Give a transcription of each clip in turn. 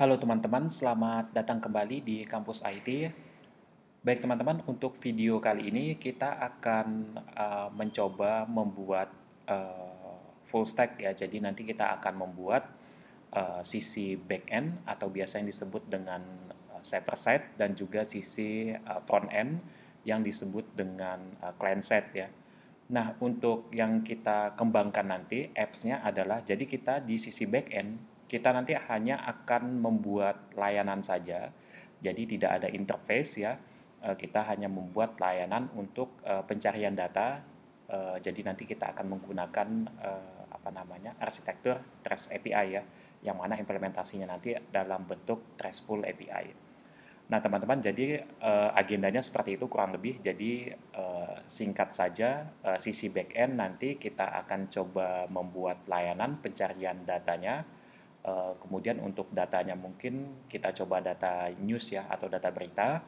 Halo teman-teman, selamat datang kembali di kampus IT. Baik teman-teman, untuk video kali ini kita akan uh, mencoba membuat uh, full stack ya. Jadi nanti kita akan membuat uh, sisi backend atau biasa yang disebut dengan uh, server side dan juga sisi uh, front end yang disebut dengan uh, client side ya. Nah, untuk yang kita kembangkan nanti apps-nya adalah jadi kita di sisi backend kita nanti hanya akan membuat layanan saja. Jadi tidak ada interface ya. Eh, kita hanya membuat layanan untuk eh, pencarian data. Eh, jadi nanti kita akan menggunakan apa namanya arsitektur REST API ya, yang mana implementasinya nanti dalam bentuk RESTful API. Nah teman-teman, jadi agendanya seperti itu kurang lebih. Jadi singkat saja, sisi backend nanti kita akan coba membuat layanan pencarian datanya Uh, kemudian untuk datanya mungkin kita coba data news ya atau data berita.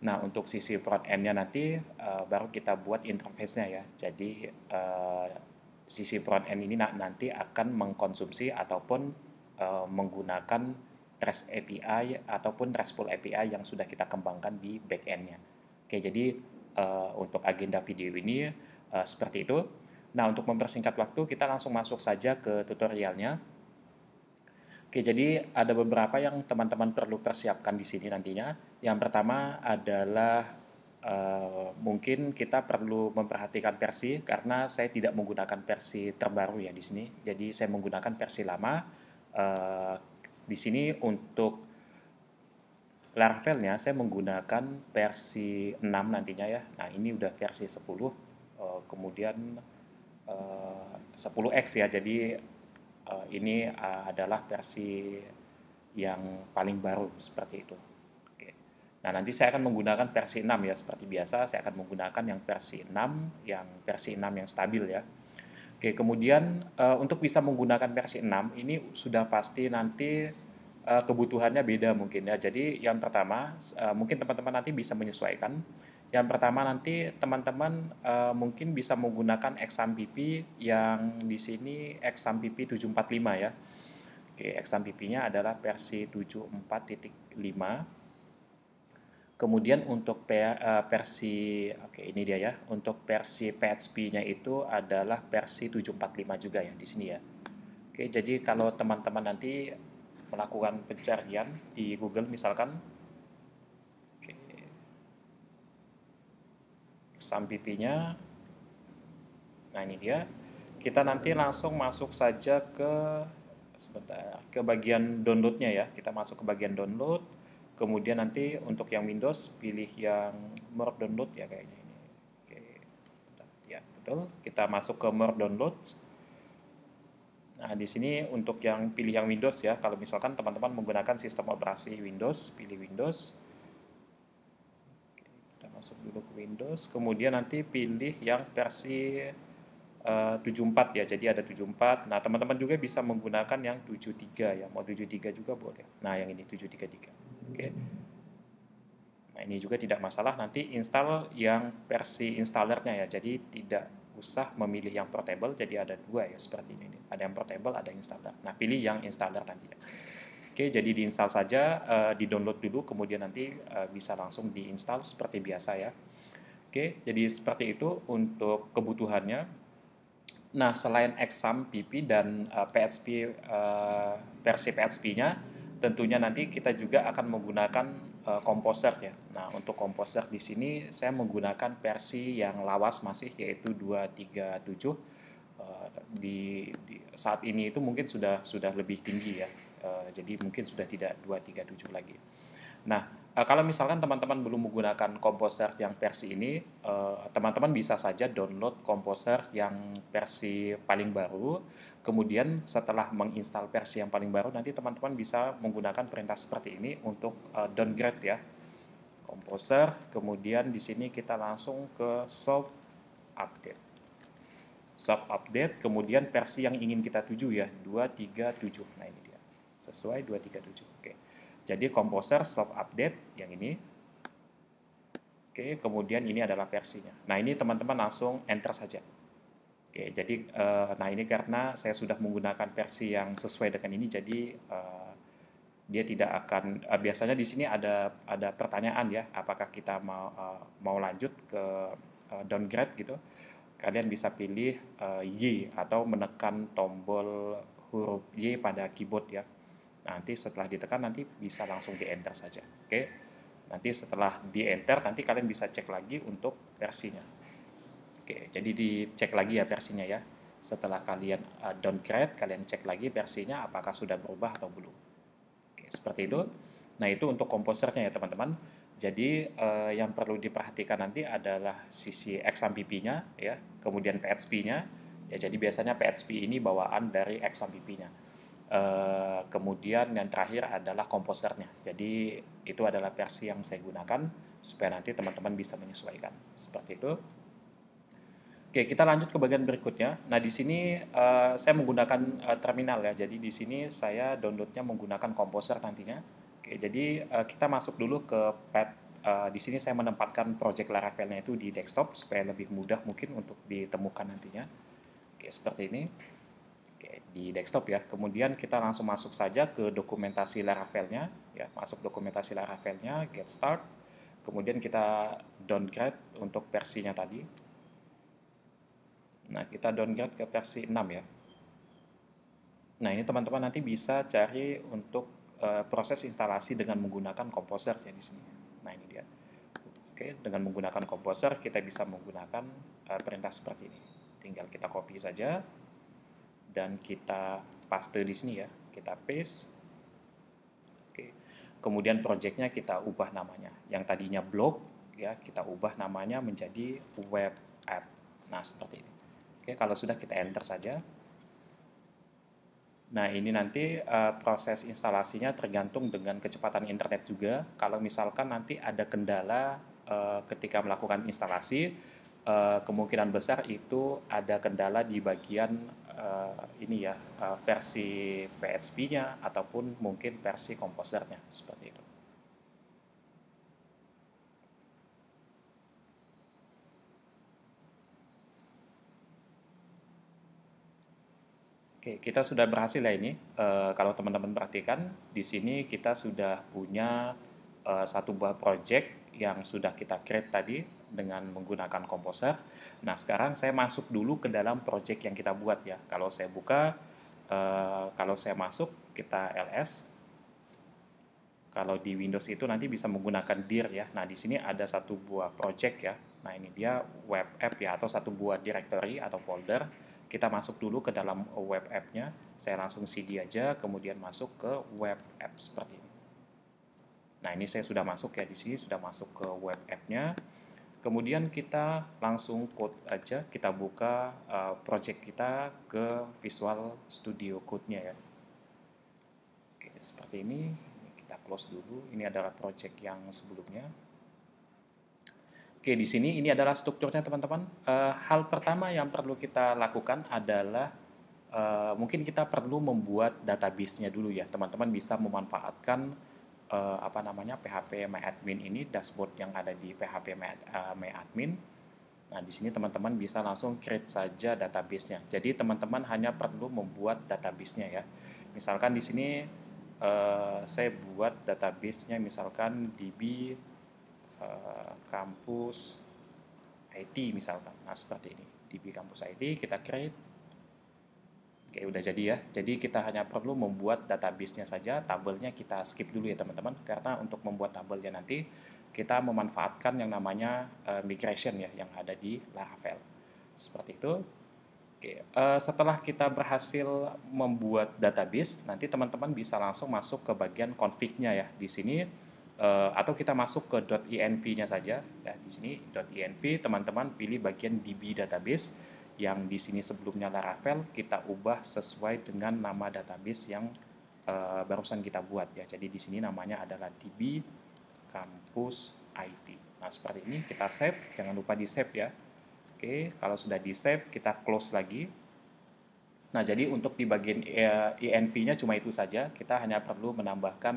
Nah untuk sisi front endnya nanti uh, baru kita buat interface-nya ya. Jadi uh, sisi front end ini nanti akan mengkonsumsi ataupun uh, menggunakan REST API ataupun RESTful API yang sudah kita kembangkan di back end-nya. Oke jadi uh, untuk agenda video ini uh, seperti itu. Nah untuk mempersingkat waktu kita langsung masuk saja ke tutorialnya. Oke, jadi ada beberapa yang teman-teman perlu persiapkan di sini nantinya. Yang pertama adalah uh, mungkin kita perlu memperhatikan versi karena saya tidak menggunakan versi terbaru ya di sini. Jadi saya menggunakan versi lama. Uh, di sini untuk Laravelnya saya menggunakan versi 6 nantinya ya. Nah, ini udah versi 10. Uh, kemudian uh, 10X ya. Jadi uh, ini uh, adalah versi yang paling baru seperti itu. Nah, nanti saya akan menggunakan versi 6 ya seperti biasa, saya akan menggunakan yang versi 6, yang versi 6 yang stabil ya. Oke, kemudian uh, untuk bisa menggunakan versi 6 ini sudah pasti nanti uh, kebutuhannya beda mungkin ya. Jadi yang pertama mungkin teman-teman nanti bisa menyesuaikan yang pertama nanti teman-teman uh, mungkin bisa menggunakan XAMPP yang di sini XAMPP 745 ya. Oke, XAMPP-nya adalah versi 74.5. Kemudian untuk uh, versi oke ini dia ya. Untuk versi PHP-nya itu adalah versi 745 juga ya di sini ya. Oke, jadi kalau teman-teman nanti melakukan pencarian di Google misalkan SAMPP-nya. Nah, ini dia. Kita nanti langsung masuk saja ke sebentar ke bagian downloadnya ya. Kita masuk ke bagian download. Kemudian nanti untuk yang Windows pilih yang more download ya kayaknya ini. Oke. Ya, betul. Kita masuk ke more download. Nah, di sini untuk yang pilih yang Windows ya. Kalau misalkan teman-teman menggunakan sistem operasi Windows, pilih Windows masuk dulu ke Windows kemudian nanti pilih yang versi uh, 74 ya jadi ada 74 nah teman-teman juga bisa menggunakan yang 73 ya mau 73 juga boleh. Nah yang ini 733 oke. Okay. nah ini juga tidak masalah nanti install yang versi installernya ya jadi tidak usah memilih yang portable jadi ada dua ya seperti ini. Ada yang portable ada yang installer. Nah pilih yang installer nanti ya Oke, jadi diinstal saja, uh, di-download dulu, kemudian nanti uh, bisa langsung diinstal seperti biasa ya. Oke, jadi seperti itu untuk kebutuhannya. Nah, selain exam PP dan uh, PHP uh, versi PHP-nya, tentunya nanti kita juga akan menggunakan uh, Composer ya. Nah, untuk Composer di sini saya menggunakan versi yang lawas masih yaitu 237. Uh, di, di saat ini itu mungkin sudah sudah lebih tinggi ya Eh, jadi mungkin sudah tidak 237 lagi. Nah, uh, kalau misalkan teman-teman belum menggunakan Composer yang versi ini, eh, teman-teman bisa saja download Composer yang versi paling baru. Kemudian setelah menginstal versi yang paling baru, nanti teman-teman bisa menggunakan perintah seperti ini untuk downgrade ya. Composer, kemudian di sini kita langsung ke soft update. Soft update, kemudian versi yang ingin kita tuju ya, 237. Nah ini sesuai 237. Oke. Jadi komposer stop update yang ini. Oke, kemudian ini adalah versinya. Nah, ini teman-teman langsung enter saja. Oke, jadi uh, nah ini karena saya sudah menggunakan versi yang sesuai dengan ini jadi uh, dia tidak akan uh, biasanya di sini ada ada pertanyaan ya apakah kita mau mau lanjut ke downgrade gitu kalian bisa pilih Y atau menekan tombol huruf Y pada keyboard ya nanti setelah ditekan nanti bisa langsung di enter saja oke nanti setelah di enter nanti kalian bisa cek lagi untuk versinya oke jadi dicek lagi ya versinya ya setelah kalian uh, downgrade kalian cek lagi versinya apakah sudah berubah atau belum seperti itu. Nah, itu untuk komposernya ya, teman-teman. Jadi, eh, yang perlu diperhatikan nanti adalah sisi XAMPP-nya, ya, kemudian PHP-nya. Ya, jadi biasanya PHP ini bawaan dari XAMPP-nya. Eh, kemudian yang terakhir adalah komposernya. Jadi, itu adalah versi yang saya gunakan supaya nanti teman-teman bisa menyesuaikan. Seperti itu. Oke, kita lanjut ke bagian berikutnya. Nah, di sini uh, saya menggunakan uh, terminal ya. Jadi di sini saya downloadnya menggunakan Composer nantinya. Oke, jadi uh, kita masuk dulu ke pad. Uh, di sini saya menempatkan project Laravel-nya itu di desktop supaya lebih mudah mungkin untuk ditemukan nantinya. Oke, seperti ini. Di desktop ya. Kemudian kita langsung masuk saja ke dokumentasi Laravel-nya. Ya, masuk dokumentasi Laravel-nya, get start. Kemudian kita downgrade untuk versinya tadi Nah, kita downgrade ke versi 6 ya. Nah, ini teman-teman nanti bisa cari untuk uh, proses instalasi dengan menggunakan Composer ya di sini. Nah, ini dia. Oke, dengan menggunakan Composer kita bisa menggunakan uh, perintah seperti ini. Tinggal kita copy saja dan kita paste di sini ya. Kita paste. Oke. Kemudian projectnya kita ubah namanya. Yang tadinya blog ya, kita ubah namanya menjadi web app. Nah, seperti ini. Oke, kalau sudah kita enter saja. Nah, ini nanti uh, proses instalasinya tergantung dengan kecepatan internet juga. Kalau misalkan nanti ada kendala uh, ketika melakukan instalasi, uh, kemungkinan besar itu ada kendala di bagian uh, ini ya, uh, versi PHP-nya ataupun mungkin versi komposernya seperti itu. Oke, kita sudah berhasil ya ini. Uh, kalau teman-teman perhatikan, di sini kita sudah punya uh, satu buah project yang sudah kita create tadi dengan menggunakan Composer. Nah, sekarang saya masuk dulu ke dalam project yang kita buat ya. Kalau saya buka, uh, kalau saya masuk, kita ls. Kalau di Windows itu nanti bisa menggunakan dir ya. Nah, di sini ada satu buah project ya. Nah, ini dia web app ya, atau satu buah directory atau folder kita masuk dulu ke dalam web app-nya. Saya langsung cd aja, kemudian masuk ke web app seperti ini. Nah, ini saya sudah masuk ya di sini, sudah masuk ke web app-nya. Kemudian kita langsung code aja, kita buka uh, project kita ke Visual Studio Code-nya ya. Oke, seperti ini. Kita close dulu. Ini adalah project yang sebelumnya. Oke, di sini ini adalah strukturnya teman-teman. Uh, hal pertama yang perlu kita lakukan adalah uh, mungkin kita perlu membuat database-nya dulu ya. Teman-teman bisa memanfaatkan uh, apa namanya PHP MyAdmin ini, dashboard yang ada di PHP MyAdmin. Nah, di sini teman-teman bisa langsung create saja database-nya. Jadi teman-teman hanya perlu membuat database-nya ya. Misalkan di sini uh, saya buat database-nya misalkan db Eh, kampus IT misalkan. Nah, seperti ini. DB kampus IT kita create. Oke, udah jadi ya. Jadi kita hanya perlu membuat database-nya saja, tabelnya kita skip dulu ya teman-teman karena untuk membuat tabelnya nanti kita memanfaatkan yang namanya uh, migration ya yang ada di Laravel. Seperti itu. Oke, uh, setelah kita berhasil membuat database, nanti teman-teman bisa langsung masuk ke bagian config-nya ya. Di sini uh, atau kita masuk ke .env-nya saja ya di sini .env teman-teman pilih bagian db database yang di sini sebelumnya Laravel kita ubah sesuai dengan nama database yang uh, barusan kita buat ya. Jadi di sini namanya adalah db campus IT nah seperti ini kita save. Jangan lupa di save ya. Oke kalau sudah di save kita close lagi. Nah jadi untuk di bagian env-nya cuma itu saja. Kita hanya perlu menambahkan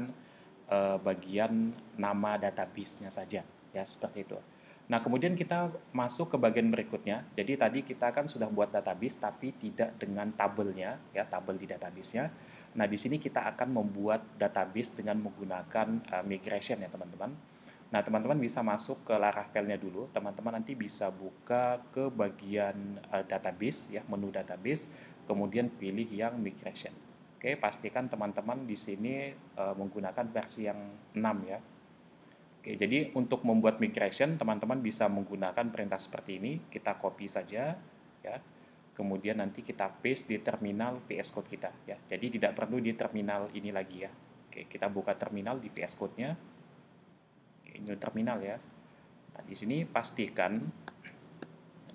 uh, bagian nama database-nya saja. Ya seperti itu. Nah, kemudian kita masuk ke bagian berikutnya. Jadi tadi kita kan sudah buat database tapi tidak dengan tabelnya, ya, tabel di database-nya. Nah, di sini kita akan membuat database dengan menggunakan uh, migration ya, teman-teman. Nah, teman-teman bisa masuk ke Laravel-nya dulu. Teman-teman nanti bisa buka ke bagian uh, database ya, menu database, kemudian pilih yang migration. Oke, pastikan teman-teman di sini uh, menggunakan versi yang 6 ya Oke, jadi untuk membuat migration, teman-teman bisa menggunakan perintah seperti ini. Kita copy saja, ya. Kemudian nanti kita paste di terminal VS Code kita, ya. Jadi tidak perlu di terminal ini lagi ya. Oke, kita buka terminal di VS Code-nya. Oke, ini terminal ya. Nah, di sini pastikan,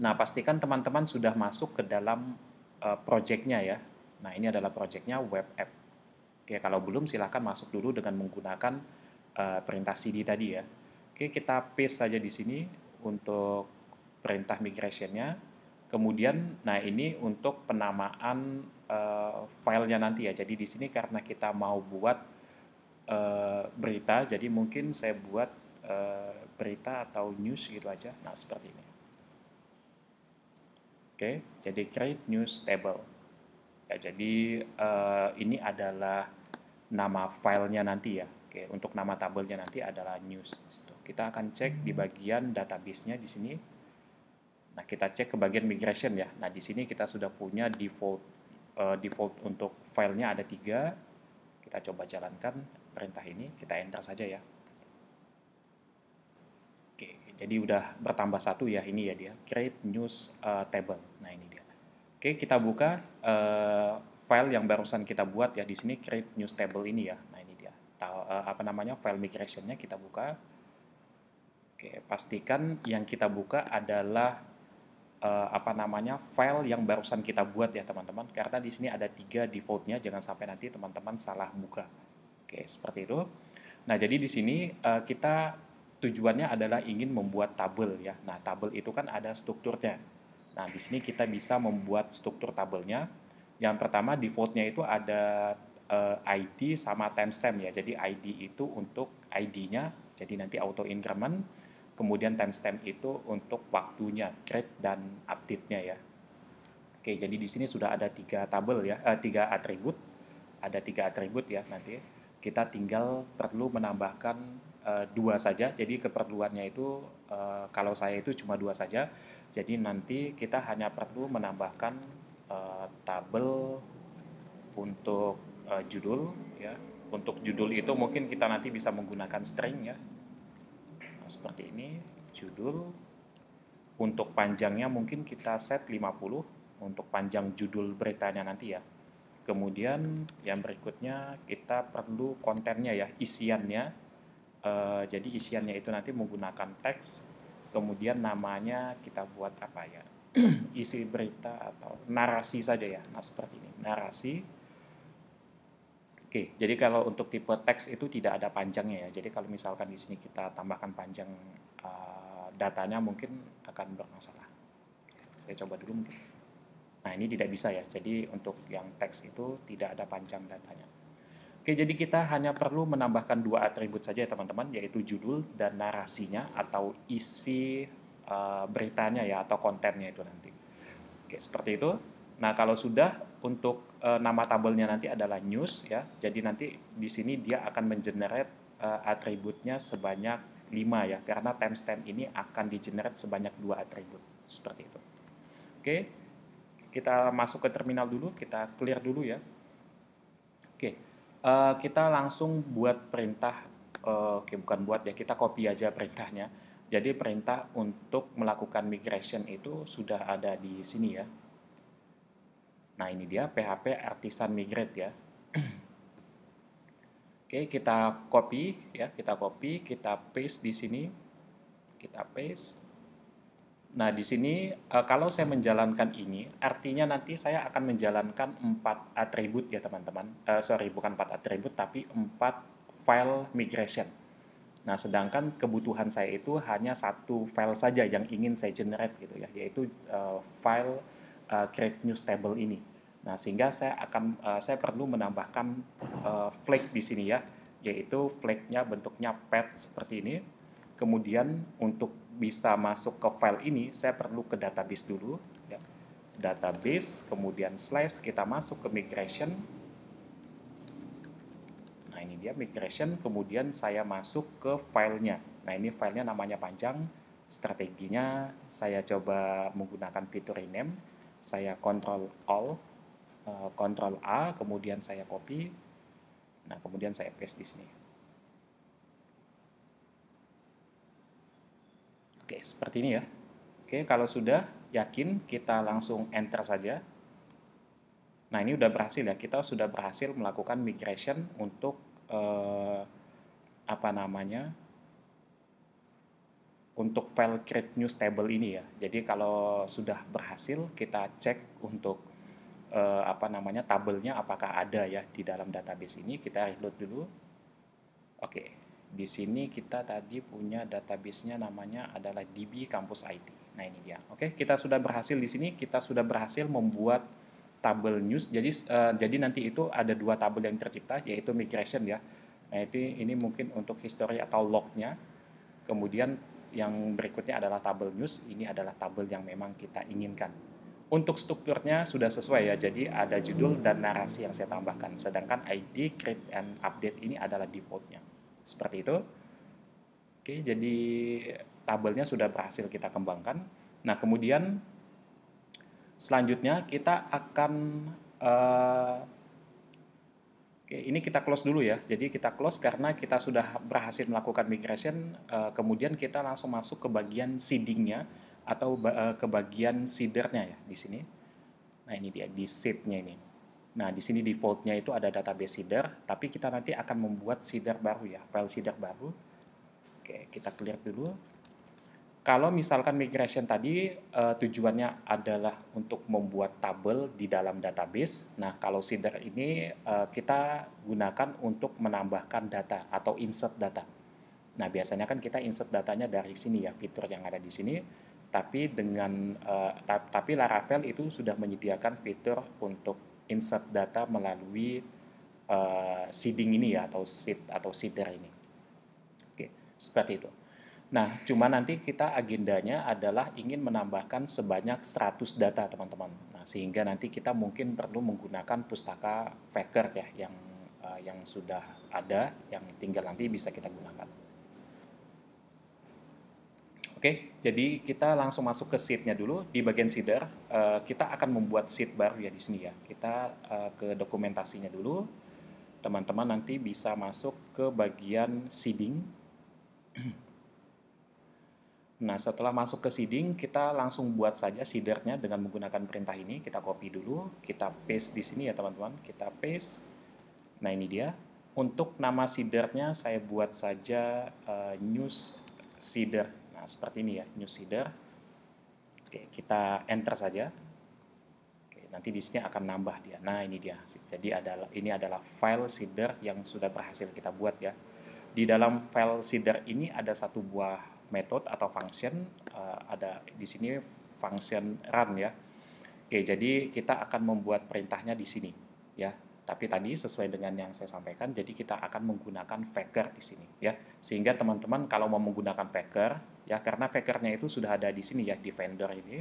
nah pastikan teman-teman sudah masuk ke dalam uh, project-nya ya. Nah, ini adalah project-nya web app. Oke, kalau belum silahkan masuk dulu dengan menggunakan uh, perintah cd tadi ya. Oke, kita paste saja di sini untuk perintah migration-nya. Kemudian, nah ini untuk penamaan uh, filenya nanti ya. Jadi di sini karena kita mau buat uh, berita, jadi mungkin saya buat uh, berita atau news gitu aja. Nah seperti ini. Oke, jadi create news table. Ya, jadi uh, ini adalah nama filenya nanti ya. Oke, untuk nama tabelnya nanti adalah news. Kita akan cek di bagian database-nya di sini. Nah, kita cek ke bagian migration ya. Nah, di sini kita sudah punya default uh, default untuk filenya ada tiga. Kita coba jalankan perintah ini. Kita enter saja ya. Oke, jadi udah bertambah satu ya ini ya dia. Create news uh, table. Nah, ini dia. Oke, kita buka uh, file yang barusan kita buat ya di sini create news table ini ya. Uh, apa namanya file migrationnya kita buka. Oke, pastikan yang kita buka adalah uh, apa namanya file yang barusan kita buat ya teman-teman. Karena di sini ada tiga defaultnya, jangan sampai nanti teman-teman salah buka. Oke, seperti itu. Nah, jadi di sini uh, kita tujuannya adalah ingin membuat tabel ya. Nah, tabel itu kan ada strukturnya. Nah, di sini kita bisa membuat struktur tabelnya. Yang pertama defaultnya itu ada uh, eh, ID sama timestamp ya. Jadi ID itu untuk ID-nya, jadi nanti auto increment. Kemudian timestamp itu untuk waktunya, create dan update-nya ya. Oke, jadi di sini sudah ada tiga tabel ya, uh, tiga atribut. Ada tiga atribut ya nanti. Kita tinggal perlu menambahkan uh, dua saja. Jadi keperluannya itu uh, kalau saya itu cuma dua saja. Jadi nanti kita hanya perlu menambahkan uh, tabel untuk uh, judul ya. Untuk judul itu mungkin kita nanti bisa menggunakan string ya. Nah, seperti ini judul. Untuk panjangnya mungkin kita set 50 untuk panjang judul beritanya nanti ya. Kemudian yang berikutnya kita perlu kontennya ya, isiannya. Uh, jadi isiannya itu nanti menggunakan teks. Kemudian namanya kita buat apa ya? isi berita atau narasi saja ya. Nah, seperti ini. Narasi Oke, jadi kalau untuk tipe teks itu tidak ada panjangnya ya. Jadi kalau misalkan di sini kita tambahkan panjang uh, datanya mungkin akan bermasalah. Saya coba dulu mungkin. Nah ini tidak bisa ya. Jadi untuk yang teks itu tidak ada panjang datanya. Oke, jadi kita hanya perlu menambahkan dua atribut saja ya teman-teman, yaitu judul dan narasinya atau isi uh, beritanya ya atau kontennya itu nanti. Oke, seperti itu. Nah, kalau sudah untuk e, nama tabelnya nanti adalah news ya. Jadi nanti di sini dia akan mengenerate e, atributnya sebanyak 5 ya karena timestamp ini akan di-generate sebanyak dua atribut seperti itu. Oke. Kita masuk ke terminal dulu, kita clear dulu ya. Oke. E, kita langsung buat perintah e, oke bukan buat ya, kita copy aja perintahnya. Jadi perintah untuk melakukan migration itu sudah ada di sini ya Nah, ini dia PHP Artisan Migrate ya. Oke, kita copy ya, kita copy, kita paste di sini. Kita paste. Nah, di sini uh, kalau saya menjalankan ini, artinya nanti saya akan menjalankan empat atribut ya, teman-teman. Uh, sorry, bukan empat atribut, tapi empat file migration. Nah, sedangkan kebutuhan saya itu hanya satu file saja yang ingin saya generate gitu ya, yaitu uh, file uh, create news table ini. Nah, sehingga saya akan uh, saya perlu menambahkan uh, flag di sini ya, yaitu flagnya bentuknya pad seperti ini. Kemudian untuk bisa masuk ke file ini, saya perlu ke database dulu. Ya. Database, kemudian slash, kita masuk ke migration. Nah ini dia migration, kemudian saya masuk ke filenya. Nah ini filenya namanya panjang, strateginya saya coba menggunakan fitur rename. Saya Ctrl Alt, uh, Ctrl A, kemudian saya copy. Nah kemudian saya paste di sini. Oke, seperti ini ya. Oke, kalau sudah yakin, kita langsung enter saja. Nah, ini udah berhasil ya. Kita sudah berhasil melakukan migration untuk eh, apa namanya? Untuk file create news table ini ya. Jadi kalau sudah berhasil, kita cek untuk eh, apa namanya tabelnya apakah ada ya di dalam database ini. Kita reload dulu. Oke, di sini kita tadi punya database-nya namanya adalah DB Campus IT. Nah, ini dia. Oke, kita sudah berhasil di sini, kita sudah berhasil membuat tabel news. Jadi uh, jadi nanti itu ada dua tabel yang tercipta yaitu migration ya. Nah, itu ini mungkin untuk history atau lognya. Kemudian yang berikutnya adalah tabel news. Ini adalah tabel yang memang kita inginkan. Untuk strukturnya sudah sesuai ya, jadi ada judul dan narasi yang saya tambahkan. Sedangkan ID, create, and update ini adalah defaultnya. Seperti itu. Oke, jadi tabelnya sudah berhasil kita kembangkan. Nah, kemudian selanjutnya kita akan uh, Oke, ini kita close dulu ya. Jadi kita close karena kita sudah berhasil melakukan migration, uh, kemudian kita langsung masuk ke bagian seedingnya atau uh, ke bagian seedernya ya di sini. Nah ini dia di seednya ini. Nah, di sini defaultnya itu ada database seeder, tapi kita nanti akan membuat seeder baru ya, file seeder baru. Oke, kita clear dulu. Kalau misalkan migration tadi uh, tujuannya adalah untuk membuat tabel di dalam database. Nah, kalau seeder ini uh, kita gunakan untuk menambahkan data atau insert data. Nah, biasanya kan kita insert datanya dari sini ya, fitur yang ada di sini. Tapi dengan uh, tapi Laravel itu sudah menyediakan fitur untuk insert data melalui uh, seeding ini ya atau seed atau seeder ini. Oke, seperti itu. Nah, cuma nanti kita agendanya adalah ingin menambahkan sebanyak 100 data, teman-teman. Nah, sehingga nanti kita mungkin perlu menggunakan pustaka Packer ya yang uh, yang sudah ada yang tinggal nanti bisa kita gunakan. Oke, jadi kita langsung masuk ke sheet-nya dulu. Di bagian seeder, uh, kita akan membuat sheet baru ya di sini ya. Kita uh, ke dokumentasinya dulu. Teman-teman nanti bisa masuk ke bagian seeding. Nah, setelah masuk ke seeding, kita langsung buat saja seedernya dengan menggunakan perintah ini. Kita copy dulu, kita paste di sini ya teman-teman. Kita paste. Nah, ini dia. Untuk nama seedernya saya buat saja uh, news seeder Nah, seperti ini ya, new seeder. Oke, kita enter saja. Oke, nanti di sini akan nambah dia. Nah, ini dia. Jadi adalah ini adalah file seeder yang sudah berhasil kita buat ya. Di dalam file seeder ini ada satu buah metode atau function uh, ada di sini function run ya. Oke, jadi kita akan membuat perintahnya di sini ya. Tapi tadi sesuai dengan yang saya sampaikan, jadi kita akan menggunakan Packer di sini ya. Sehingga teman-teman kalau mau menggunakan Packer ya karena Packernya itu sudah ada di sini ya di vendor ini.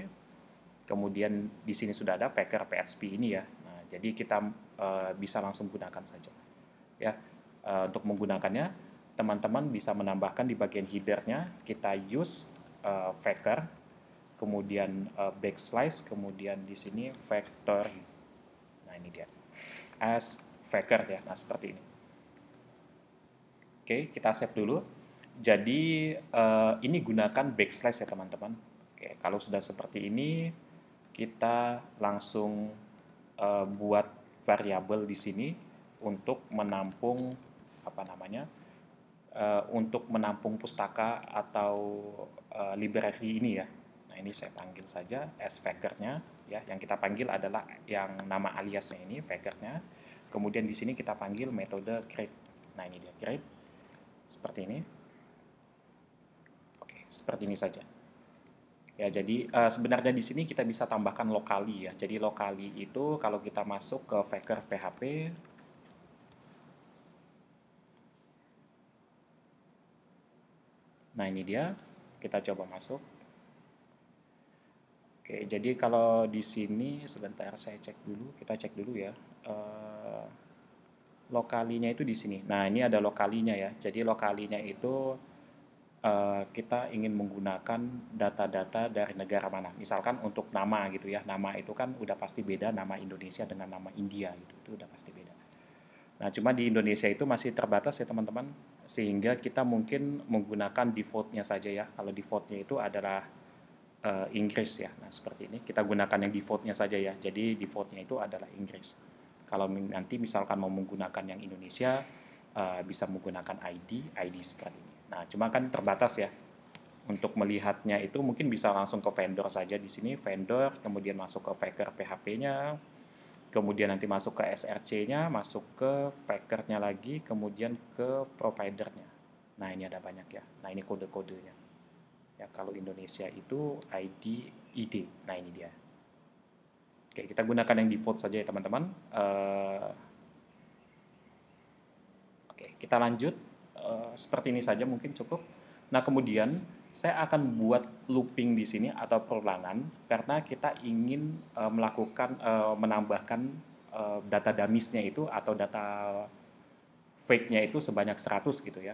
Kemudian di sini sudah ada Packer PHP ini ya. Nah, jadi kita uh, bisa langsung gunakan saja. Ya. Uh, untuk menggunakannya teman-teman bisa menambahkan di bagian headernya kita use uh, Packer kemudian uh, backslash kemudian di sini factory. Nah, ini dia as faker ya. Nah, seperti ini. Oke, kita save dulu. Jadi uh, ini gunakan backslash ya teman-teman. Oke, kalau sudah seperti ini, kita langsung uh, buat variabel di sini untuk menampung apa namanya? Uh, untuk menampung pustaka atau uh, library ini ya. Nah, ini saya panggil saja as fakernya ya. Yang kita panggil adalah yang nama aliasnya ini fakernya. Kemudian di sini kita panggil metode create. Nah, ini dia create. Seperti ini. Oke, seperti ini saja. Ya, jadi uh, sebenarnya di sini kita bisa tambahkan lokali ya. Jadi lokali itu kalau kita masuk ke faker PHP Nah, ini dia kita coba masuk. Oke, jadi kalau di sini sebentar saya cek dulu, kita cek dulu ya. Uh, lokalinya itu di sini. Nah, ini ada lokalinya ya. Jadi lokalinya itu uh, kita ingin menggunakan data-data dari negara mana. Misalkan untuk nama gitu ya. Nama itu kan udah pasti beda nama Indonesia dengan nama India gitu. Itu udah pasti beda. Nah, cuma di Indonesia itu masih terbatas ya teman-teman. Sehingga kita mungkin menggunakan defaultnya saja ya. Kalau defaultnya itu adalah uh, Inggris ya. Nah, seperti ini. Kita gunakan yang defaultnya saja ya. Jadi defaultnya itu adalah Inggris. Kalau nanti misalkan mau menggunakan yang Indonesia, uh, bisa menggunakan ID, ID seperti ini. Nah, cuma kan terbatas ya. Untuk melihatnya itu mungkin bisa langsung ke vendor saja di sini, vendor, kemudian masuk ke faker PHP-nya, kemudian nanti masuk ke SRC-nya, masuk ke fakernya lagi, kemudian ke providernya. Nah, ini ada banyak ya. Nah, ini kode-kodenya. Ya, kalau Indonesia itu ID, ID. Nah, ini dia. Oke, kita gunakan yang default saja ya, teman-teman. Uh, Oke, kita lanjut. Uh, seperti ini saja mungkin cukup. Nah, kemudian saya akan buat looping di sini atau perulangan karena kita ingin uh, melakukan uh, menambahkan uh, data damisnya itu atau data fake-nya itu sebanyak 100 gitu ya.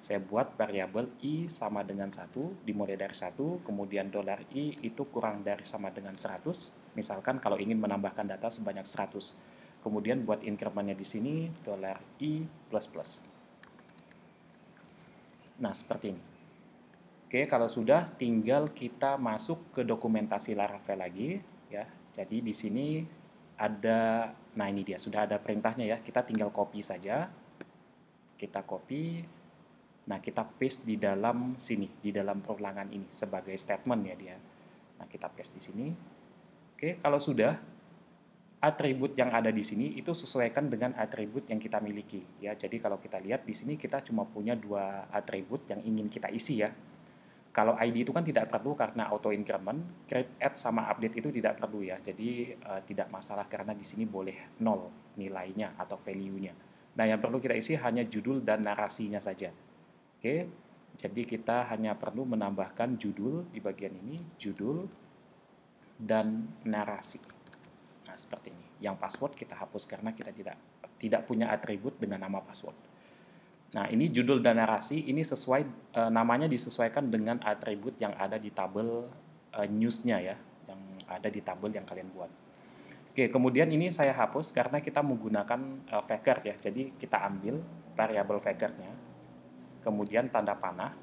Saya buat variabel i sama dengan 1 dimulai dari 1, kemudian dolar i itu kurang dari sama dengan 100. Misalkan kalau ingin menambahkan data sebanyak 100. Kemudian buat incrementnya di sini dolar i plus plus. Nah, seperti ini. Oke, kalau sudah tinggal kita masuk ke dokumentasi Laravel lagi ya. Jadi di sini ada nah ini dia sudah ada perintahnya ya. Kita tinggal copy saja. Kita copy. Nah, kita paste di dalam sini, di dalam perulangan ini sebagai statement ya dia. Nah, kita paste di sini. Oke, kalau sudah atribut yang ada di sini itu sesuaikan dengan atribut yang kita miliki ya. Jadi kalau kita lihat di sini kita cuma punya dua atribut yang ingin kita isi ya. Kalau ID itu kan tidak perlu karena auto increment, create add sama update itu tidak perlu ya. Jadi uh, tidak masalah karena di sini boleh nol nilainya atau value-nya. Nah, yang perlu kita isi hanya judul dan narasinya saja. Oke. Jadi kita hanya perlu menambahkan judul di bagian ini, judul dan narasi seperti ini. Yang password kita hapus karena kita tidak tidak punya atribut dengan nama password. Nah, ini judul dan narasi ini sesuai e, namanya disesuaikan dengan atribut yang ada di tabel e, newsnya ya, yang ada di tabel yang kalian buat. Oke, kemudian ini saya hapus karena kita menggunakan e, faker ya. Jadi kita ambil variabel fakernya, kemudian tanda panah.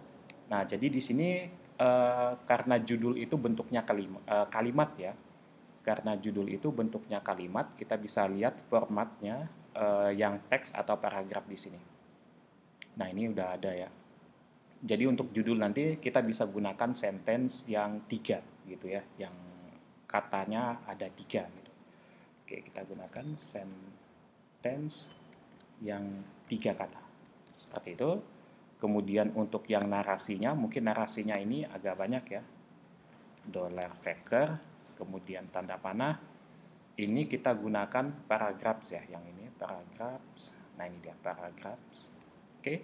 Nah, jadi di sini e, karena judul itu bentuknya kalimat, e, kalimat ya, karena judul itu bentuknya kalimat, kita bisa lihat formatnya uh, yang teks atau paragraf di sini. Nah, ini udah ada ya. Jadi untuk judul nanti kita bisa gunakan sentence yang tiga gitu ya, yang katanya ada tiga gitu. Oke, kita gunakan sentence yang tiga kata. Seperti itu. Kemudian untuk yang narasinya, mungkin narasinya ini agak banyak ya. Dollar faker, kemudian tanda panah. Ini kita gunakan paragraphs ya, yang ini paragraphs. Nah ini dia paragraphs. Oke,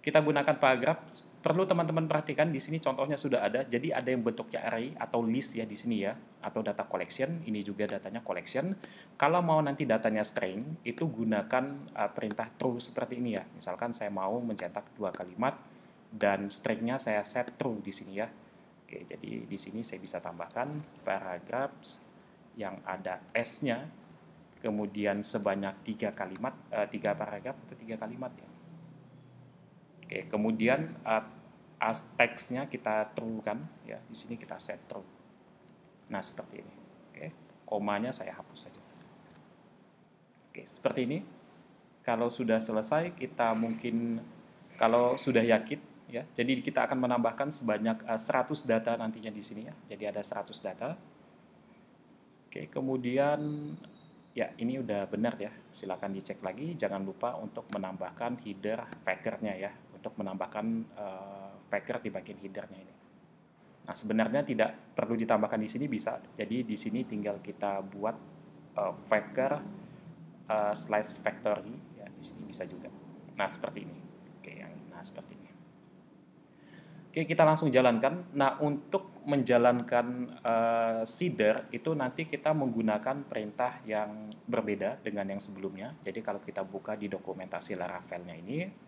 kita gunakan paragraphs. Perlu teman-teman perhatikan di sini contohnya sudah ada. Jadi ada yang bentuknya array atau list ya di sini ya, atau data collection. Ini juga datanya collection. Kalau mau nanti datanya string, itu gunakan uh, perintah true seperti ini ya. Misalkan saya mau mencetak dua kalimat dan stringnya saya set true di sini ya Oke, jadi di sini saya bisa tambahkan paragraphs yang ada S-nya, kemudian sebanyak tiga kalimat, uh, tiga paragraf atau tiga kalimat ya. Oke, kemudian uh, as text-nya kita true kan, ya di sini kita set true. Nah seperti ini. Oke, komanya saya hapus saja. Oke, seperti ini. Kalau sudah selesai, kita mungkin kalau sudah yakin ya. Jadi kita akan menambahkan sebanyak uh, eh, 100 data nantinya di sini ya. Jadi ada 100 data. Oke, kemudian ya ini udah benar ya. Silakan dicek lagi. Jangan lupa untuk menambahkan header packernya ya, untuk menambahkan uh, packer di bagian headernya ini. Nah, sebenarnya tidak perlu ditambahkan di sini bisa. Jadi di sini tinggal kita buat uh, packer uh, slash factory ya di sini bisa juga. Nah, seperti ini. Oke, yang nah seperti ini. Oke, kita langsung jalankan. Nah, untuk menjalankan uh, seeder itu nanti kita menggunakan perintah yang berbeda dengan yang sebelumnya. Jadi kalau kita buka di dokumentasi Laravel-nya ini,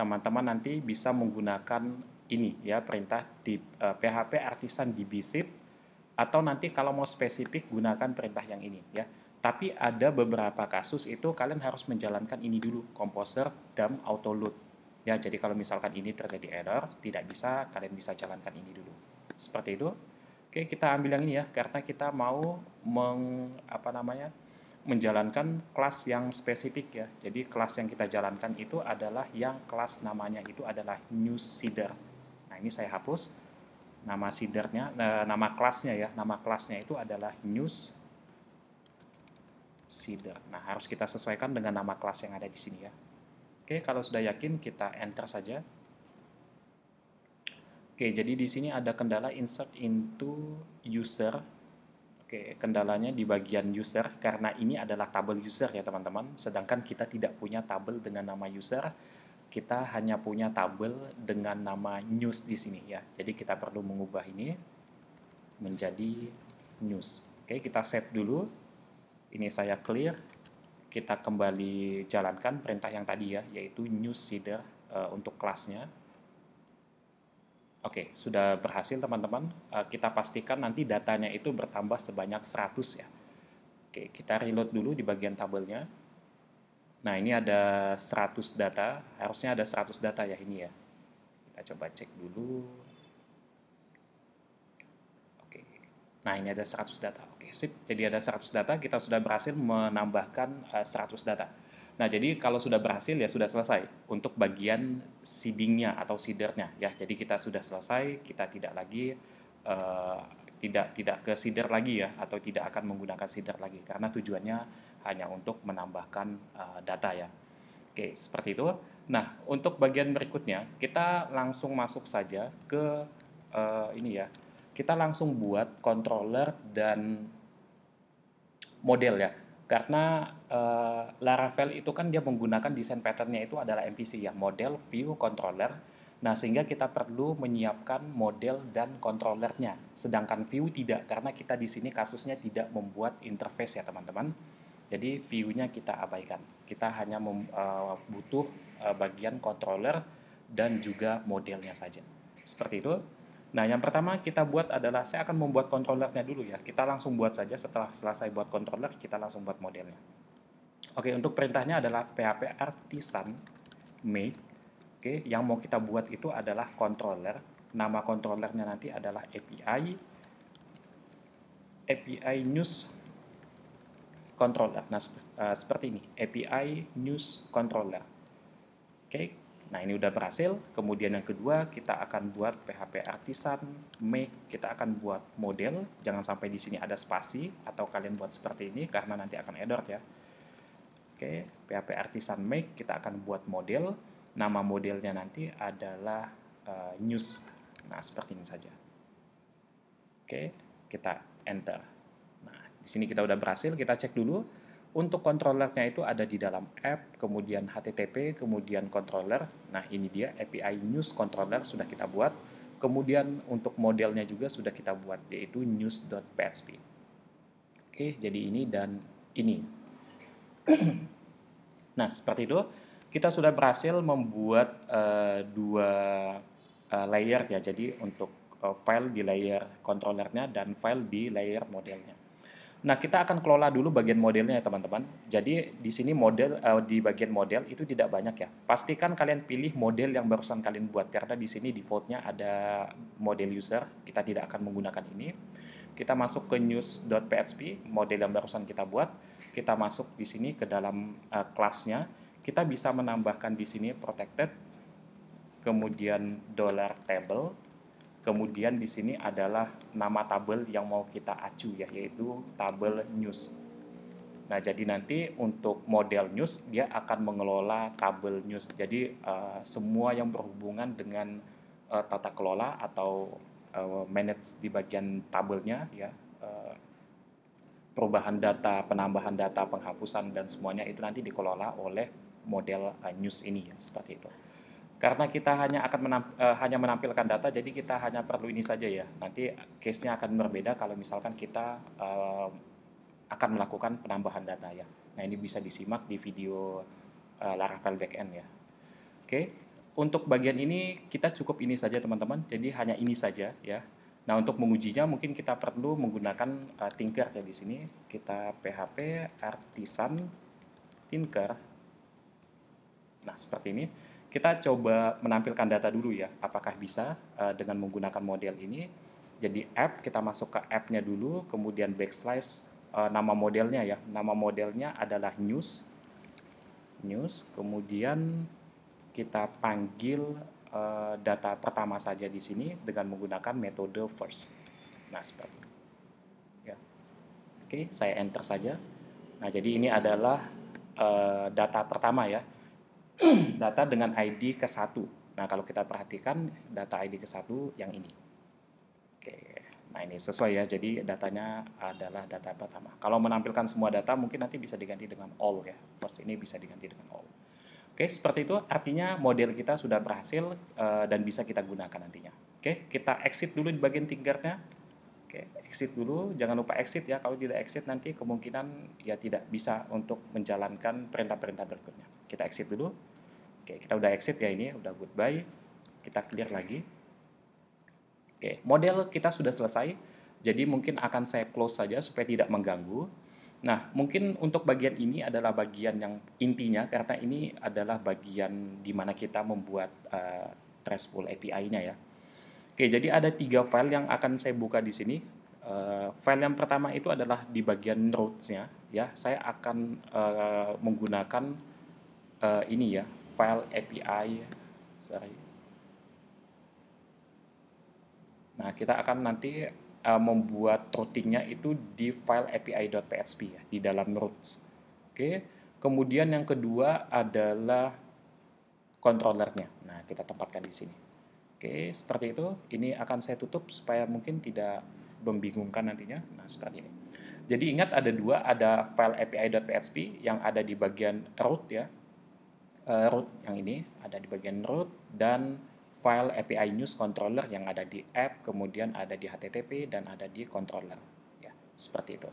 teman-teman nanti bisa menggunakan ini ya perintah di uh, PHP artisan dbzip atau nanti kalau mau spesifik gunakan perintah yang ini ya. Tapi ada beberapa kasus itu kalian harus menjalankan ini dulu, composer dan autoload Ya, jadi kalau misalkan ini terjadi error, tidak bisa, kalian bisa jalankan ini dulu. Seperti itu. Oke, kita ambil yang ini ya, karena kita mau meng, apa namanya, menjalankan kelas yang spesifik ya. Jadi kelas yang kita jalankan itu adalah yang kelas namanya itu adalah new seeder. Nah, ini saya hapus. Nama seedernya, eh, nama kelasnya ya, nama kelasnya itu adalah news seeder. Nah, harus kita sesuaikan dengan nama kelas yang ada di sini ya. Oke, kalau sudah yakin kita enter saja. Oke, jadi di sini ada kendala insert into user. Oke, kendalanya di bagian user karena ini adalah tabel user ya teman-teman. Sedangkan kita tidak punya tabel dengan nama user, kita hanya punya tabel dengan nama news di sini ya. Jadi kita perlu mengubah ini menjadi news. Oke, kita save dulu. Ini saya clear kita kembali jalankan perintah yang tadi ya, yaitu new seeder uh, untuk kelasnya. Oke, sudah berhasil teman-teman. Uh, kita pastikan nanti datanya itu bertambah sebanyak 100 ya. Oke, kita reload dulu di bagian tabelnya. Nah, ini ada 100 data, harusnya ada 100 data ya ini ya. Kita coba cek dulu. Oke, nah ini ada 100 data sip. Jadi ada 100 data, kita sudah berhasil menambahkan uh, eh, 100 data. Nah, jadi kalau sudah berhasil ya sudah selesai untuk bagian seedingnya atau seedernya ya. Jadi kita sudah selesai, kita tidak lagi uh, tidak tidak ke seeder lagi ya atau tidak akan menggunakan seeder lagi karena tujuannya hanya untuk menambahkan uh, data ya. Oke, seperti itu. Nah, untuk bagian berikutnya kita langsung masuk saja ke uh, ini ya. Kita langsung buat controller dan model ya karena uh, Laravel itu kan dia menggunakan desain patternnya itu adalah MVC ya model view controller. Nah sehingga kita perlu menyiapkan model dan controllernya. Sedangkan view tidak karena kita di sini kasusnya tidak membuat interface ya teman-teman. Jadi view-nya kita abaikan. Kita hanya mem, uh, butuh uh, bagian controller dan juga modelnya saja. Seperti itu Nah, yang pertama kita buat adalah saya akan membuat controllernya dulu ya. Kita langsung buat saja setelah selesai buat controller, kita langsung buat modelnya. Oke, untuk perintahnya adalah php artisan make. Oke, yang mau kita buat itu adalah controller. Nama controllernya nanti adalah API API news controller. Nah, uh, seperti ini, API news controller. Oke, Nah, ini udah berhasil. Kemudian yang kedua, kita akan buat PHP artisan make, kita akan buat model. Jangan sampai di sini ada spasi atau kalian buat seperti ini karena nanti akan error ya. Oke, PHP artisan make, kita akan buat model. Nama modelnya nanti adalah uh, news. Nah, seperti ini saja. Oke, kita enter. Nah, di sini kita udah berhasil, kita cek dulu untuk controllernya itu ada di dalam app, kemudian HTTP, kemudian controller. Nah, ini dia API News Controller sudah kita buat. Kemudian untuk modelnya juga sudah kita buat, yaitu news.php. Oke, jadi ini dan ini. nah, seperti itu. Kita sudah berhasil membuat uh, dua uh, layer ya. Jadi untuk uh, file di layer controllernya dan file di layer modelnya. Nah, kita akan kelola dulu bagian modelnya ya teman-teman. Jadi di sini model uh, di bagian model itu tidak banyak ya. Pastikan kalian pilih model yang barusan kalian buat karena di sini defaultnya ada model user. Kita tidak akan menggunakan ini. Kita masuk ke news.php, model yang barusan kita buat. Kita masuk di sini ke dalam uh, kelasnya. Kita bisa menambahkan di sini protected, kemudian dollar table, Kemudian di sini adalah nama tabel yang mau kita acu ya, yaitu tabel news. Nah, jadi nanti untuk model news dia akan mengelola tabel news. Jadi uh, semua yang berhubungan dengan uh, tata kelola atau uh, manage di bagian tabelnya ya uh, perubahan data, penambahan data, penghapusan dan semuanya itu nanti dikelola oleh model uh, news ini ya seperti itu. Karena kita hanya akan menamp uh, hanya menampilkan data, jadi kita hanya perlu ini saja ya. Nanti case-nya akan berbeda kalau misalkan kita uh, akan melakukan penambahan data ya. Nah ini bisa disimak di video uh, Laravel backend ya. Oke, untuk bagian ini kita cukup ini saja teman-teman. Jadi hanya ini saja ya. Nah untuk mengujinya mungkin kita perlu menggunakan uh, Tinker ya di sini. Kita PHP artisan Tinker. Nah seperti ini kita coba menampilkan data dulu ya, apakah bisa uh, dengan menggunakan model ini. Jadi app, kita masuk ke app-nya dulu, kemudian backslash uh, nama modelnya ya. Nama modelnya adalah news. News, kemudian kita panggil uh, data pertama saja di sini dengan menggunakan metode first. Nah, seperti ini. Ya. Oke, saya enter saja. Nah, jadi ini adalah uh, data pertama ya data dengan ID ke satu. Nah, kalau kita perhatikan data ID ke satu yang ini. Oke, nah ini sesuai ya. Jadi datanya adalah data pertama. Kalau menampilkan semua data mungkin nanti bisa diganti dengan all ya. First ini bisa diganti dengan all. Oke, seperti itu artinya model kita sudah berhasil uh, dan bisa kita gunakan nantinya. Oke, kita exit dulu di bagian tinkernya. Oke, exit dulu. Jangan lupa exit ya. Kalau tidak exit nanti kemungkinan ya tidak bisa untuk menjalankan perintah-perintah berikutnya. Kita exit dulu. Oke, kita udah exit ya ini, udah goodbye. Kita clear lagi. Oke, model kita sudah selesai. Jadi mungkin akan saya close saja supaya tidak mengganggu. Nah, mungkin untuk bagian ini adalah bagian yang intinya karena ini adalah bagian di mana kita membuat uh, Trustful API-nya ya. Oke, jadi ada tiga file yang akan saya buka di sini. Uh, file yang pertama itu adalah di bagian notes-nya, ya. Saya akan uh, menggunakan uh, ini ya, file API. Sorry. Nah, kita akan nanti uh, membuat routingnya itu di file api.php ya, di dalam routes. Oke. Kemudian yang kedua adalah controllernya. Nah, kita tempatkan di sini. Oke, seperti itu. Ini akan saya tutup supaya mungkin tidak membingungkan nantinya. Nah, seperti ini. Jadi ingat ada dua, ada file api.php yang ada di bagian root ya, uh, root yang ini ada di bagian root dan file API news controller yang ada di app, kemudian ada di HTTP dan ada di controller. Ya, seperti itu.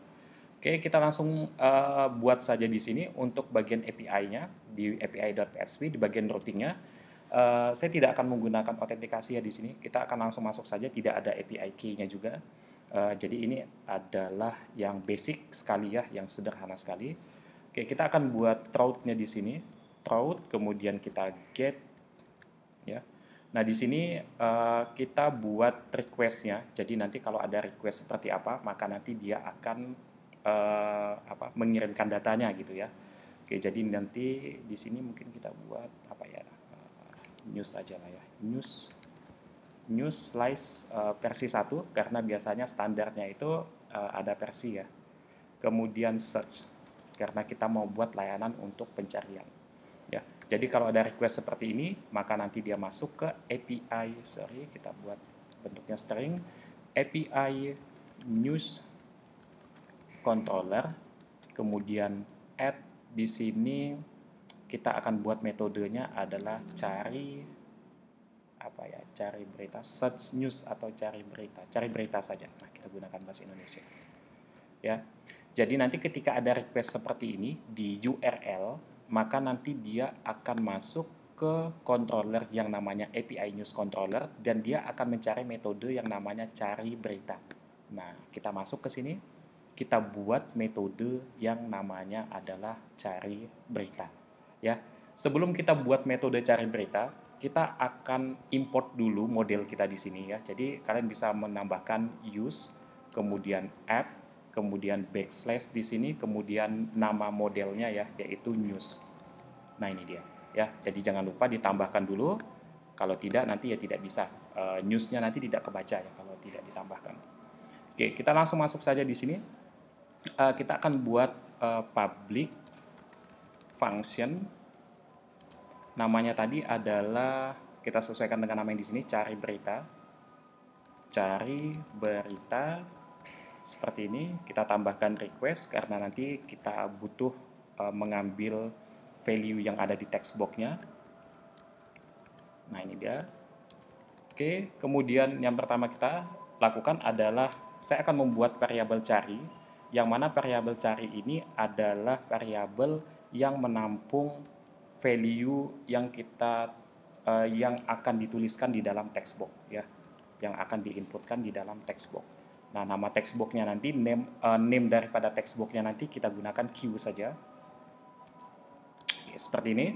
Oke, kita langsung uh, buat saja di sini untuk bagian API-nya di api.php di bagian routingnya Uh, saya tidak akan menggunakan autentikasi ya di sini. Kita akan langsung masuk saja, tidak ada API key-nya juga. Uh, jadi ini adalah yang basic sekali ya, yang sederhana sekali. Oke, kita akan buat route-nya di sini. Route, kemudian kita get, ya. Nah di sini uh, kita buat request-nya. Jadi nanti kalau ada request seperti apa, maka nanti dia akan uh, apa mengirimkan datanya gitu ya. Oke, jadi nanti di sini mungkin kita buat apa ya? news aja lah ya news news slice uh, versi 1 karena biasanya standarnya itu uh, ada versi ya kemudian search karena kita mau buat layanan untuk pencarian jadi kalau ada request seperti ini maka nanti dia masuk ke API sorry kita buat bentuknya string API news controller kemudian add di sini kita akan buat metodenya adalah cari apa ya cari berita search news atau cari berita cari berita saja. Nah kita gunakan bahasa Indonesia. Ya. Jadi nanti ketika ada request seperti ini di URL maka nanti dia akan masuk ke controller yang namanya API News Controller dan dia akan mencari metode yang namanya cari berita. Nah, kita masuk ke sini, kita buat metode yang namanya adalah cari berita ya. Sebelum kita buat metode cari berita, kita akan import dulu model kita di sini ya. Jadi kalian bisa menambahkan use, kemudian app, kemudian backslash di sini, kemudian nama modelnya ya, yaitu news. Nah ini dia ya. Jadi jangan lupa ditambahkan dulu. Kalau tidak nanti ya tidak bisa. Uh, newsnya nanti tidak kebaca ya kalau tidak ditambahkan. Oke, kita langsung masuk saja di sini. Uh, kita akan buat uh, public function namanya tadi adalah kita sesuaikan dengan nama yang di sini cari berita cari berita seperti ini kita tambahkan request karena nanti kita butuh uh, mengambil value yang ada di text boxnya Nah, ini dia. Oke, kemudian yang pertama kita lakukan adalah saya akan membuat variabel cari yang mana variabel cari ini adalah variabel yang menampung value yang kita uh, yang akan dituliskan di dalam text box ya yang akan diinputkan di dalam text box. Nah, nama text box-nya nanti name uh, name daripada text box-nya nanti kita gunakan q saja. Oke, seperti ini.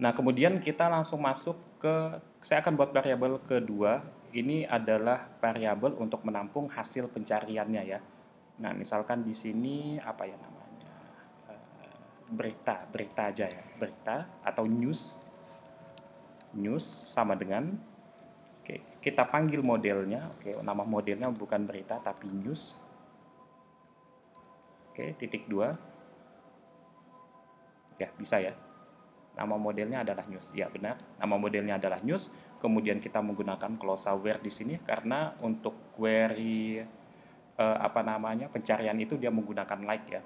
Nah, kemudian kita langsung masuk ke saya akan buat variabel kedua. Ini adalah variabel untuk menampung hasil pencariannya ya. Nah, misalkan di sini apa ya namanya? Uh, berita, berita aja ya. Berita atau news. News sama dengan kita panggil modelnya. Oke, nama modelnya bukan berita tapi news. Oke, titik dua. Ya, bisa ya. Nama modelnya adalah news. Ya, benar. Nama modelnya adalah news. Kemudian kita menggunakan close where di sini karena untuk query eh, apa namanya pencarian itu dia menggunakan like ya.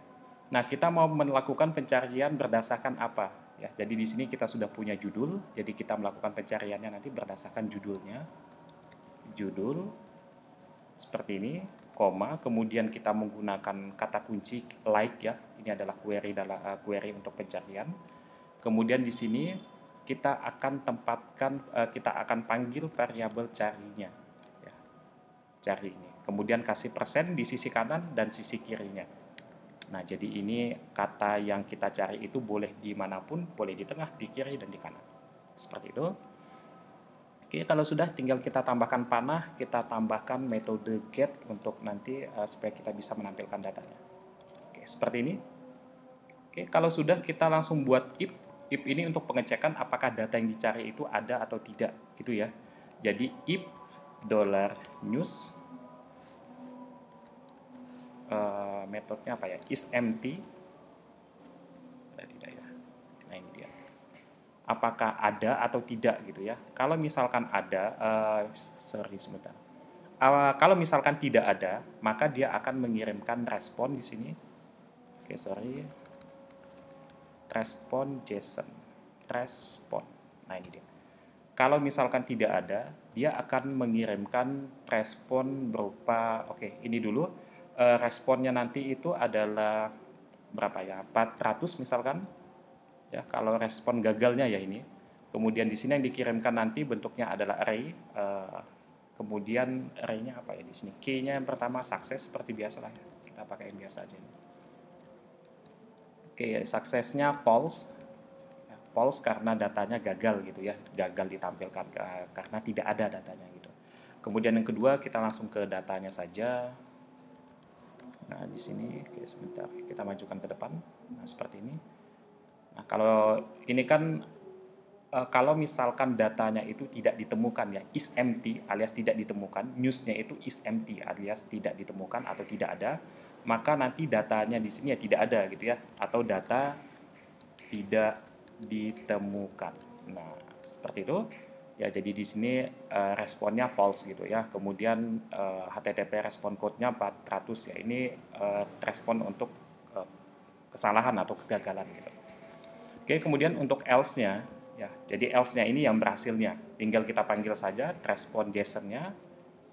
Nah, kita mau melakukan pencarian berdasarkan apa? Ya, jadi di sini kita sudah punya judul, jadi kita melakukan pencariannya nanti berdasarkan judulnya. Judul seperti ini, koma, kemudian kita menggunakan kata kunci like ya. Ini adalah query dalam uh, query untuk pencarian. Kemudian di sini kita akan tempatkan uh, kita akan panggil variabel carinya ya. Cari ini. Kemudian kasih persen di sisi kanan dan sisi kirinya. Nah, jadi ini kata yang kita cari itu boleh di mana pun, boleh di tengah, di kiri, dan di kanan. Seperti itu. Oke, kalau sudah tinggal kita tambahkan panah, kita tambahkan metode get untuk nanti uh, supaya kita bisa menampilkan datanya. Oke, seperti ini. Oke, kalau sudah kita langsung buat if. If ini untuk pengecekan apakah data yang dicari itu ada atau tidak, gitu ya. Jadi if dollar news uh, metodenya apa ya is empty ada tidak ya nah ini dia apakah ada atau tidak gitu ya. Kalau misalkan ada uh, sorry sebentar. Uh, kalau misalkan tidak ada maka dia akan mengirimkan respon di sini. Oke okay, sorry. Respon JSON respon. Nah ini dia. Kalau misalkan tidak ada dia akan mengirimkan respon berupa oke okay, ini dulu. Uh, responnya nanti itu adalah berapa ya? 400 misalkan ya kalau respon gagalnya ya ini. Kemudian di sini yang dikirimkan nanti bentuknya adalah array uh, kemudian arraynya apa ya di sini? Key-nya yang pertama sukses seperti biasa lah ya. Kita pakai yang biasa aja ini. Oke suksesnya false. Ya, false karena datanya gagal gitu ya. Gagal ditampilkan karena tidak ada datanya gitu. Kemudian yang kedua kita langsung ke datanya saja. Nah, di sini oke sebentar. Kita majukan ke depan. Nah, seperti ini. Nah, kalau ini kan e, kalau misalkan datanya itu tidak ditemukan ya, is empty alias tidak ditemukan, newsnya itu is empty alias tidak ditemukan atau tidak ada, maka nanti datanya di sini ya tidak ada gitu ya, atau data tidak ditemukan. Nah, seperti itu. Ya jadi di sini uh, responnya false gitu ya. Kemudian uh, eh, HTTP respon code-nya 400 ya. Ini respon untuk kesalahan atau kegagalan gitu oke kemudian untuk else-nya ya. Jadi else-nya ini yang berhasilnya. Tinggal kita panggil saja respon JSON-nya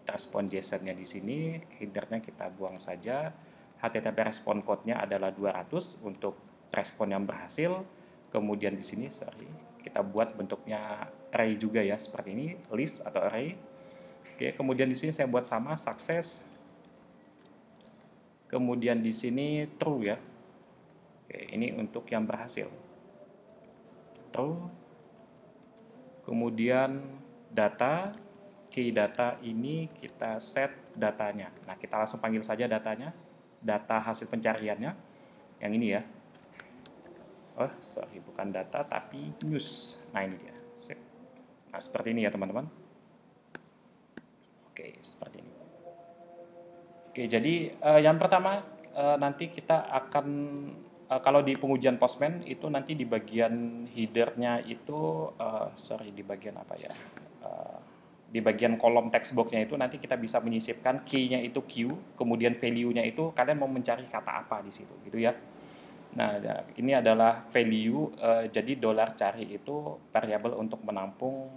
respon JSON-nya di sini header-nya kita buang saja. HTTP respon code-nya adalah 200 untuk respon yang berhasil. Kemudian di sini sorry kita buat bentuknya array juga ya seperti ini list atau array. Oke kemudian di sini saya buat sama sukses kemudian di sini true ya. Oke ini untuk yang berhasil true kemudian data key data ini kita set datanya. Nah kita langsung panggil saja datanya data hasil pencariannya. Yang ini ya. Oh sorry bukan data tapi news. Nah ini dia. Sip. nah seperti ini ya teman-teman. Oke seperti ini. Oke jadi uh, yang pertama uh, nanti kita akan uh, kalau di pengujian postman itu nanti di bagian headernya itu uh, sorry di bagian apa ya uh, di bagian kolom text boxnya itu nanti kita bisa menyisipkan key-nya itu Q, kemudian value-nya itu kalian mau mencari kata apa di situ gitu ya. Nah, ya, ini adalah value, uh, jadi dolar cari itu variabel untuk menampung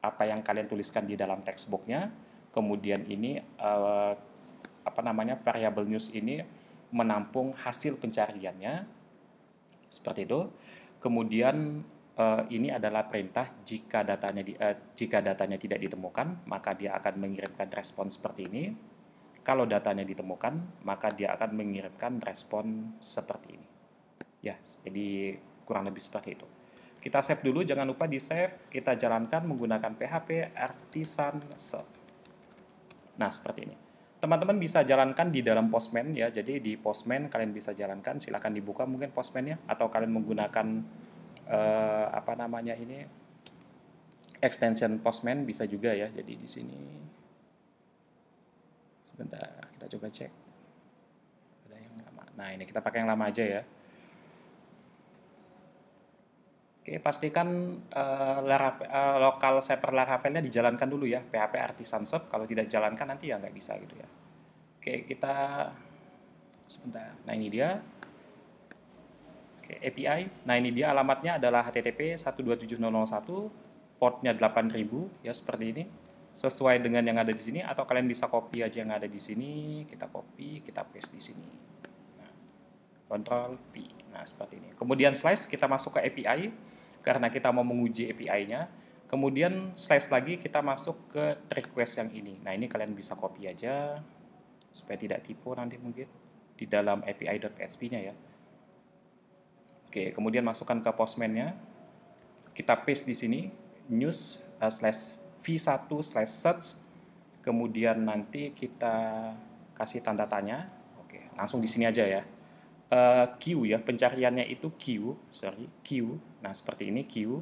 apa yang kalian tuliskan di dalam textbooknya. Kemudian ini uh, apa namanya variable news ini menampung hasil pencariannya seperti itu. Kemudian uh, ini adalah perintah jika datanya di, uh, jika datanya tidak ditemukan maka dia akan mengirimkan respon seperti ini. Kalau datanya ditemukan maka dia akan mengirimkan respon seperti ini. Ya, jadi kurang lebih seperti itu. Kita save dulu, jangan lupa di save. Kita jalankan menggunakan PHP Artisan Serve. Nah, seperti ini. Teman-teman bisa jalankan di dalam Postman ya. Jadi di Postman kalian bisa jalankan. Silahkan dibuka mungkin Postman-nya atau kalian menggunakan uh, apa namanya ini extension Postman bisa juga ya. Jadi di sini sebentar kita coba cek. Ada yang lama. Nah, ini kita pakai yang lama aja ya. Oke, pastikan uh, Laravel, uh, lokal server Laravelnya dijalankan dulu ya, PHP Artisan Sub. Kalau tidak jalankan nanti ya nggak bisa gitu ya. Oke, kita sebentar. Nah ini dia. Oke, API. Nah ini dia alamatnya adalah HTTP 127.0.1, portnya 8000 ya seperti ini. Sesuai dengan yang ada di sini atau kalian bisa copy aja yang ada di sini, kita copy, kita paste di sini. Nah, Control V. Nah, seperti ini. Kemudian slice kita masuk ke API karena kita mau menguji API-nya. Kemudian slash lagi kita masuk ke request yang ini. Nah ini kalian bisa copy aja supaya tidak tipu nanti mungkin di dalam api.php-nya ya. Oke, kemudian masukkan ke postman-nya. Kita paste di sini news uh, slash v1 slash search. Kemudian nanti kita kasih tanda tanya. Oke, langsung di sini aja ya uh, Q ya, pencariannya itu Q, sorry, Q. Nah, seperti ini Q.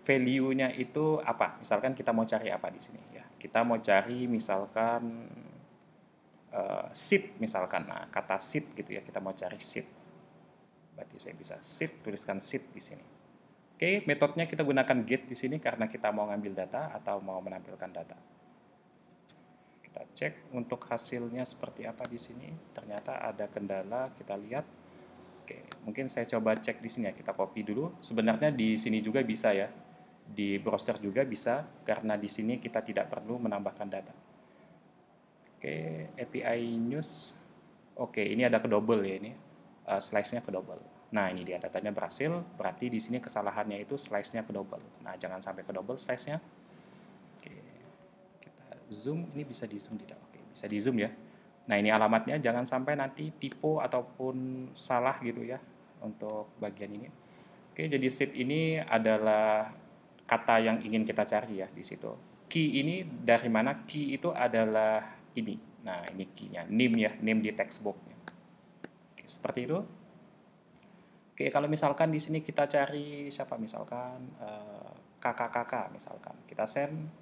Value-nya itu apa? Misalkan kita mau cari apa di sini ya. Kita mau cari misalkan uh, seed misalkan. Nah, kata seed gitu ya, kita mau cari seed. Berarti saya bisa seed, tuliskan seed di sini. Oke, metodenya kita gunakan get di sini karena kita mau ngambil data atau mau menampilkan data. Kita cek untuk hasilnya seperti apa di sini. Ternyata ada kendala, kita lihat. Oke, mungkin saya coba cek di sini ya. Kita copy dulu. Sebenarnya di sini juga bisa ya. Di browser juga bisa karena di sini kita tidak perlu menambahkan data. Oke, API news. Oke, ini ada kedouble ya ini. Uh, slice-nya kedouble. Nah, ini dia datanya berhasil, berarti di sini kesalahannya itu slice-nya kedouble. Nah, jangan sampai kedouble slice-nya zoom ini bisa di zoom tidak? Oke bisa di zoom ya. Nah ini alamatnya jangan sampai nanti tipe ataupun salah gitu ya untuk bagian ini. Oke jadi seed ini adalah kata yang ingin kita cari ya di situ. Key ini dari mana? Key itu adalah ini. Nah ini key-nya. Name ya name di textbooknya. Oke, seperti itu. Oke, kalau misalkan di sini kita cari siapa? Misalkan uh, kakak kakak misalkan. Kita send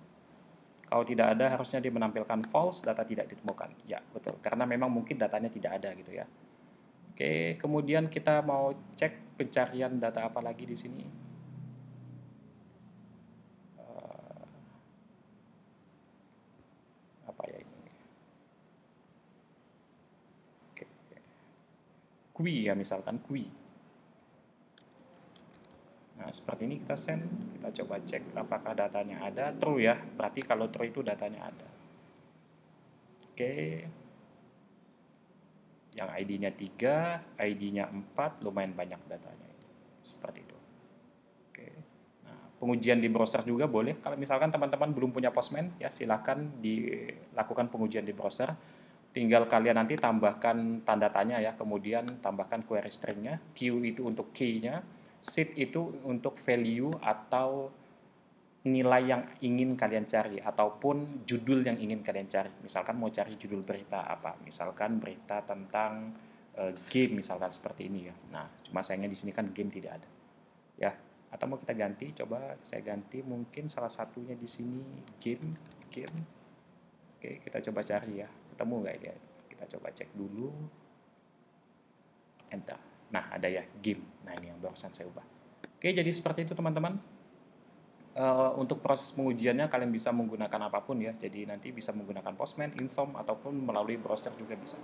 kalau tidak ada, harusnya dia menampilkan false, data tidak ditemukan. Ya, betul. Karena memang mungkin datanya tidak ada gitu ya. Oke, kemudian kita mau cek pencarian data apa lagi di sini. Uh, apa ya ini? Oke. Kui ya misalkan, kui. Nah, seperti ini kita send, kita coba cek apakah datanya ada, true ya, berarti kalau true itu datanya ada. Oke, yang ID-nya 3, ID-nya 4, lumayan banyak datanya. Seperti itu. Oke, nah, pengujian di browser juga boleh, kalau misalkan teman-teman belum punya Postman, ya silakan dilakukan pengujian di browser. Tinggal kalian nanti tambahkan tanda tanya ya, kemudian tambahkan query string-nya, Q itu untuk key-nya, seed itu untuk value atau nilai yang ingin kalian cari ataupun judul yang ingin kalian cari. Misalkan mau cari judul berita apa? Misalkan berita tentang uh, game misalkan seperti ini ya. Nah, cuma sayangnya di sini kan game tidak ada. Ya, atau mau kita ganti? Coba saya ganti mungkin salah satunya di sini game game. Oke, kita coba cari ya. Ketemu nggak ya? Kita coba cek dulu. Enter. Nah, ada ya game. Nah, ini yang barusan saya ubah. Oke, jadi seperti itu teman-teman. Uh, untuk proses pengujiannya kalian bisa menggunakan apa pun ya. Jadi nanti bisa menggunakan Postman, Insom ataupun melalui browser juga bisa.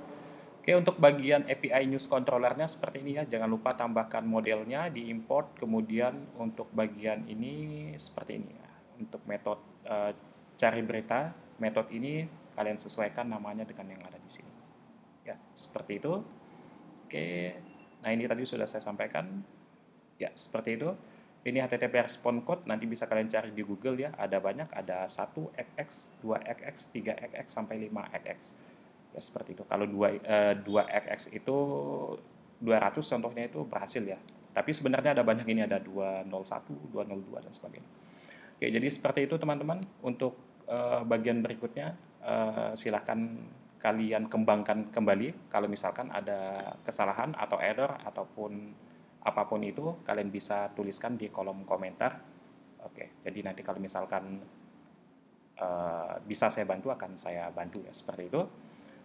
Oke, untuk bagian API News Controllernya seperti ini ya. Jangan lupa tambahkan modelnya di import. Kemudian untuk bagian ini seperti ini ya. untuk metode uh, cari berita, metode ini kalian sesuaikan namanya dengan yang ada di sini. Ya, seperti itu. Oke, nah ini tadi sudah saya sampaikan. Ya, seperti itu. Ini HTTP respon code, nanti bisa kalian cari di Google ya. Ada banyak, ada 1xx, 2xx, 3xx, sampai 5xx. Ya, seperti itu. Kalau 2, uh, 2xx itu 200 contohnya itu berhasil ya. Tapi sebenarnya ada banyak ini, ada 201, 202, dan sebagainya. Oke, jadi seperti itu teman-teman. Untuk uh, bagian berikutnya, uh, silahkan kalian kembangkan kembali. Kalau misalkan ada kesalahan atau error ataupun apa pun itu kalian bisa tuliskan di kolom komentar. Oke, jadi nanti kalau misalkan uh, bisa saya bantu akan saya bantu ya seperti itu.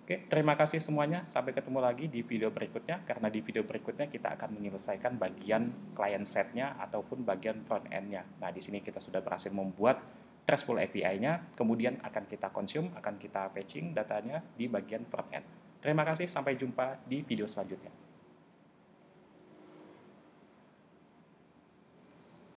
Oke, terima kasih semuanya. Sampai ketemu lagi di video berikutnya karena di video berikutnya kita akan menyelesaikan bagian client setnya ataupun bagian front end-nya. Nah, di sini kita sudah berhasil membuat Trustful API-nya, kemudian akan kita consume, akan kita patching datanya di bagian front end. Terima kasih, sampai jumpa di video selanjutnya.